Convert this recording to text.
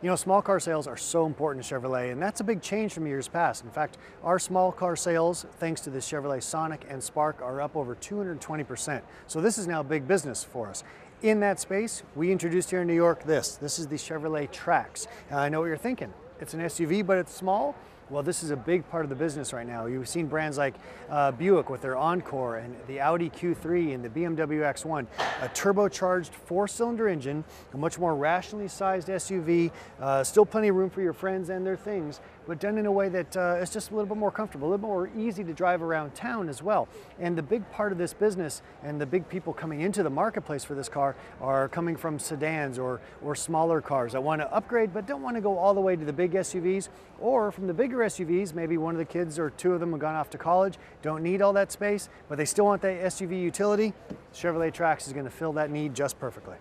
You know, small car sales are so important to Chevrolet, and that's a big change from years past. In fact, our small car sales, thanks to the Chevrolet Sonic and Spark, are up over 220%. So this is now big business for us. In that space, we introduced here in New York this. This is the Chevrolet Trax. I know what you're thinking. It's an SUV, but it's small. Well, this is a big part of the business right now. You've seen brands like uh, Buick with their Encore and the Audi Q3 and the BMW X1, a turbocharged four-cylinder engine, a much more rationally sized SUV, uh, still plenty of room for your friends and their things, but done in a way that uh, is just a little bit more comfortable, a little more easy to drive around town as well. And the big part of this business and the big people coming into the marketplace for this car are coming from sedans or, or smaller cars that want to upgrade but don't want to go all the way to the big SUVs or from the bigger SUVs, maybe one of the kids or two of them have gone off to college, don't need all that space, but they still want that SUV utility. Chevrolet Trax is going to fill that need just perfectly.